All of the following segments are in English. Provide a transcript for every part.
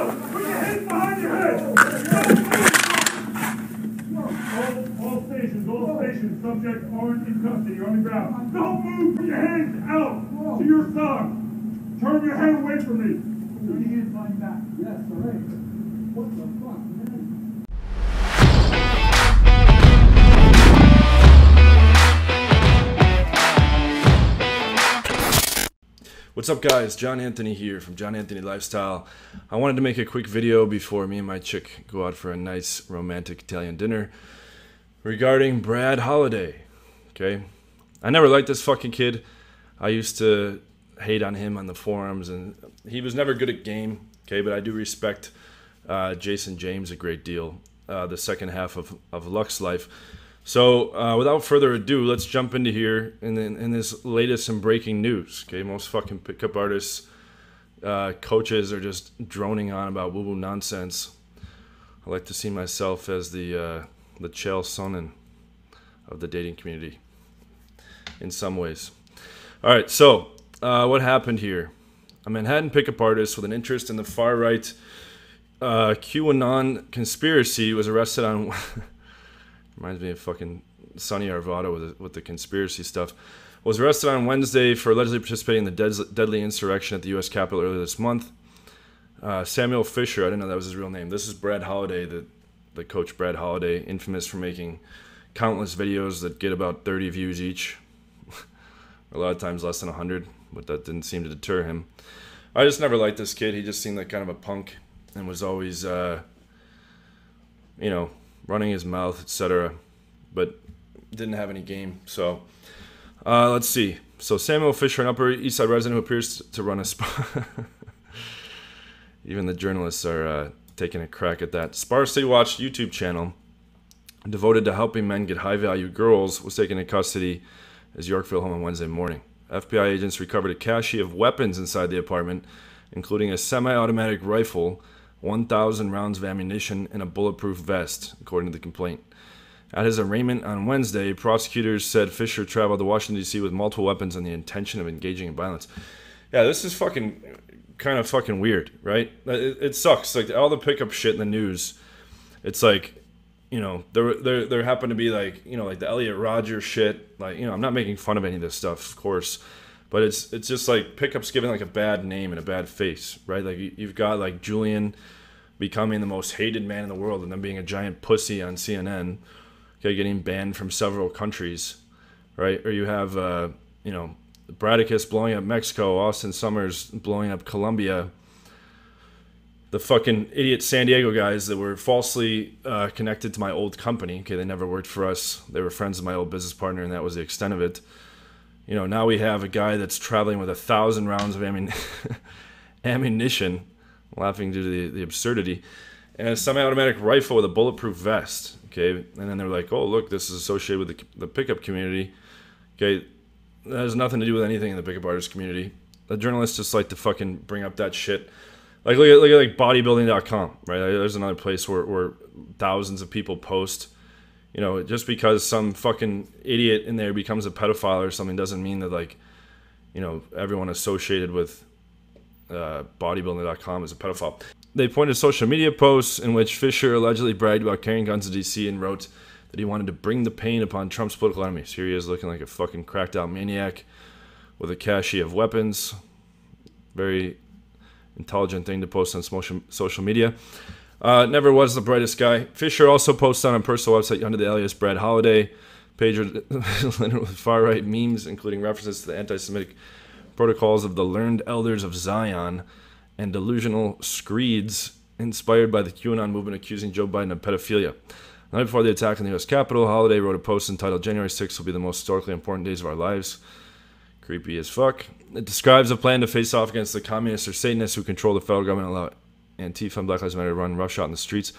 out! Put your hands behind your head! All, all stations, all stations, subjects aren't in custody, on the ground. Don't move! Put your hands out to your side! Turn your head away from me! Put your hands behind back. Yes, all right. What the fuck, What's up, guys? John Anthony here from John Anthony Lifestyle. I wanted to make a quick video before me and my chick go out for a nice romantic Italian dinner regarding Brad Holiday. Okay? I never liked this fucking kid. I used to hate on him on the forums, and he was never good at game. Okay, but I do respect uh, Jason James a great deal. Uh, the second half of, of Lux Life. So, uh, without further ado, let's jump into here in, in, in this latest and breaking news. Okay, most fucking pickup artists, uh, coaches are just droning on about woo woo nonsense. I like to see myself as the uh, the Chael Sonnen of the dating community in some ways. All right, so uh, what happened here? A Manhattan pickup artist with an interest in the far right uh, QAnon conspiracy was arrested on. Reminds me of fucking Sonny Arvado with the, with the conspiracy stuff. Was arrested on Wednesday for allegedly participating in the dead, deadly insurrection at the U.S. Capitol earlier this month. Uh, Samuel Fisher, I didn't know that was his real name. This is Brad Holiday, the the coach Brad Holiday, infamous for making countless videos that get about 30 views each. a lot of times less than 100, but that didn't seem to deter him. I just never liked this kid. He just seemed like kind of a punk and was always, uh, you know, running his mouth, etc. But didn't have any game. So uh, let's see. So Samuel Fisher, an Upper East Side resident who appears to run a spa. Even the journalists are uh, taking a crack at that. Sparsely watched YouTube channel devoted to helping men get high value girls was taken into custody as Yorkville home on Wednesday morning. FBI agents recovered a cache of weapons inside the apartment, including a semi automatic rifle, 1,000 rounds of ammunition, and a bulletproof vest, according to the complaint. At his arraignment on Wednesday, prosecutors said Fisher traveled to Washington, D.C. with multiple weapons and the intention of engaging in violence. Yeah, this is fucking kind of fucking weird, right? Uh, it, it sucks. Like, all the pickup shit in the news, it's like, you know, there, there, there happened to be like, you know, like the Elliot Rogers shit. Like, you know, I'm not making fun of any of this stuff, of course, but it's it's just like pickups giving like a bad name and a bad face, right? Like you, you've got like Julien becoming the most hated man in the world and then being a giant pussy on CNN, okay, getting banned from several countries, right? Or you have, uh, you know, Bradicus blowing up Mexico, Austin Summers blowing up Colombia the fucking idiot San Diego guys that were falsely uh, connected to my old company. Okay, they never worked for us. They were friends of my old business partner, and that was the extent of it. You know, now we have a guy that's traveling with a thousand rounds of ammun- ammunition, laughing due to the, the absurdity, and a semi-automatic rifle with a bulletproof vest. Okay, and then they're like, "Oh, look, this is associated with the, the pickup community." Okay, that has nothing to do with anything in the pickup artist community. The journalists just like to fucking bring up that shit like look at look at like bodybuilding.com right there's another place where, where thousands of people post you know just because some fucking idiot in there becomes a pedophile or something doesn't mean that like you know everyone associated with uh, bodybuilding.com is a pedophile. They pointed social media posts in which fisher allegedly bragged about carrying guns to dc and wrote that he wanted to bring the pain upon trump's political enemies. Here he is looking like a fucking cracked out maniac with a cache of weapons. Very intelligent thing to post on social, social media. Uh, never was the brightest guy. Fisher also posts on a personal website under the alias Brad Holiday page with far right memes, including references to the anti Semitic protocols of the learned elders of Zion and delusional screeds inspired by the QAnon movement accusing Joe Biden of pedophilia. The night before the attack on the U.S. Capitol, Holiday wrote a post entitled January 6th will be the most historically important days of our lives. Creepy as fuck. It describes a plan to face off against the communists or Satanists who control the federal government Antifa and Black Lives Matter run roughshod in the streets.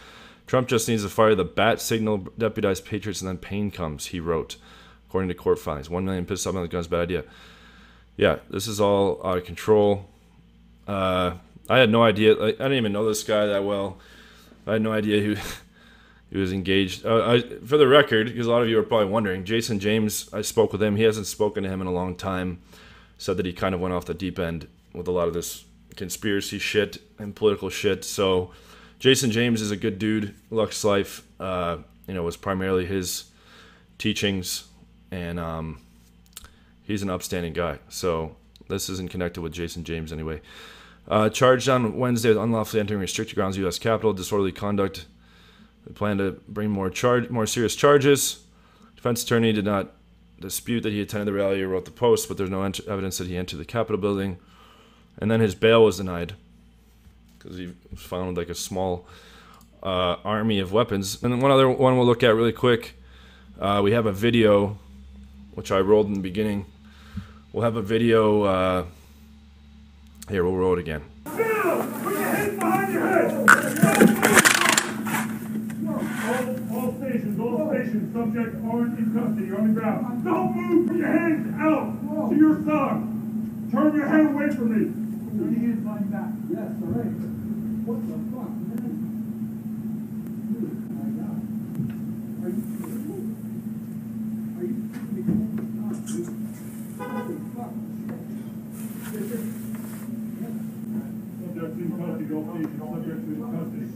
Trump just needs to fire the bat signal, deputize patriots, and then pain comes, he wrote, according to court filings. One million pissed off on the guns, bad idea. Yeah, this is all out of control. Uh, I had no idea. I didn't even know this guy that well. I had no idea who he was engaged. Uh, I, for the record, because a lot of you are probably wondering, Jason James, I spoke with him. He hasn't spoken to him in a long time. Said that he kind of went off the deep end with a lot of this conspiracy shit and political shit. So Jason James is a good dude. Lux Life, uh, you know, was primarily his teachings, and um, he's an upstanding guy. So this isn't connected with Jason James anyway. Uh, charged on Wednesday with unlawfully entering restricted grounds U.S. Capitol, disorderly conduct. They plan to bring more charge, more serious charges. Defense attorney did not dispute that he attended the rally or wrote the post, but there's no ent- evidence that he entered the Capitol building. And then his bail was denied because he found like a small uh, army of weapons. And then one other one we'll look at really quick. Uh, we have a video, which I rolled in the beginning. We'll have a video. Uh, here, we'll roll it again. Subjects aren't in custody, on the ground. Don't move! Put your hands out to your side! Turn your head away from me! Back. Yes, all right. What the fuck, man? Dude, my God. Are you? Are you? Oh, dude. Holy fuck. Yes, sir. Subjects in custody, all stations, subjects in custody.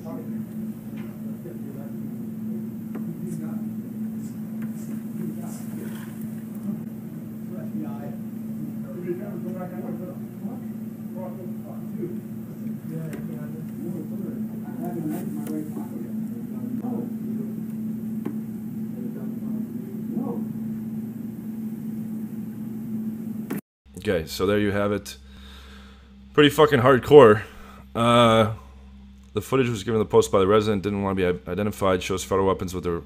Okay, so there you have it. Pretty fucking hardcore. Uh, the footage was given the post by the resident. Didn't want to be identified. Shows federal weapons with their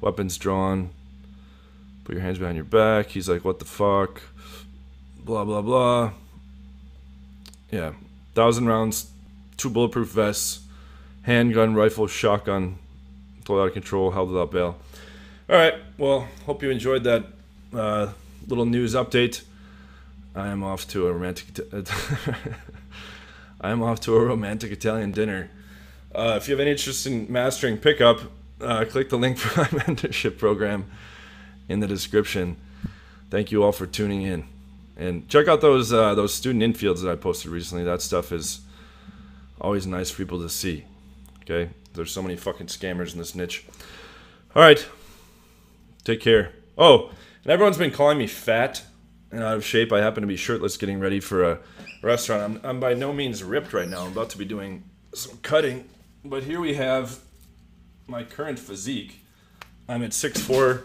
weapons drawn. Put your hands behind your back. He's like, "What the fuck?" Blah blah blah. Yeah, thousand rounds, two bulletproof vests, handgun, rifle, shotgun, thrown out of control, held without bail. All right. Well, hope you enjoyed that uh, little news update. I am off to a romantic. I am off to a romantic Italian dinner. Uh, if you have any interest in mastering pickup, uh, click the link for my mentorship program in the description. Thank you all for tuning in, and check out those uh, those student infields that I posted recently. That stuff is always nice for people to see. Okay, there's so many fucking scammers in this niche. All right, take care. Oh, and everyone's been calling me fat and out of shape. I happen to be shirtless getting ready for a restaurant. I'm, I'm by no means ripped right now. I'm about to be doing some cutting. But here we have my current physique. I'm at 6'4,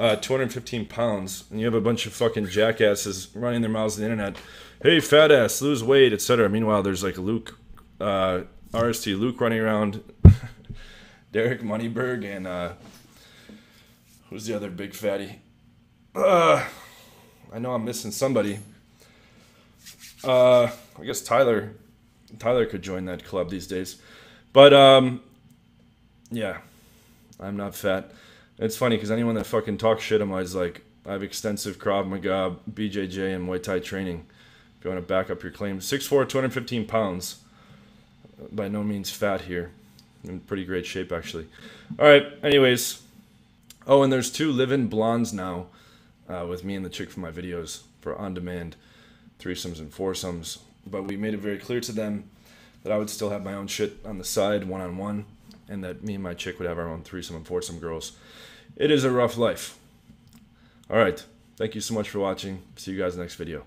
uh, 215 pounds. And you have a bunch of fucking jackasses running their mouths on the internet. Hey, fat ass, lose weight, etc. Meanwhile, there's like Luke, uh, RSD Luke running around, Derek Moneyberg, and uh, who's the other big fatty? Uh, I know I'm missing somebody. Uh, I guess Tyler, Tyler could join that club these days. But um, yeah, I'm not fat. It's funny because anyone that fucking talks shit, I'm always like, I have extensive Krav Maga, BJJ, and Muay Thai training. If you want to back up your claim, 6'4", 215 pounds. By no means fat here. In pretty great shape actually. All right. Anyways, oh, and there's two live-in blondes now uh, with me and the chick from my videos for on-demand threesomes and foursomes. But we made it very clear to them that I would still have my own shit on the side, one-on-one, and that me and my chick would have our own threesome and foursome girls. It is a rough life. All right. Thank you so much for watching. See you guys next video.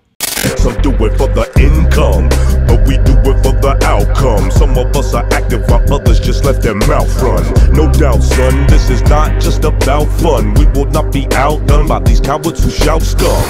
Some do it for the income, but we do it for the outcome. Some of us are active while others just their mouth run. No doubt, son, this is not just about fun. We will not be outdone by these cowards who shout scum.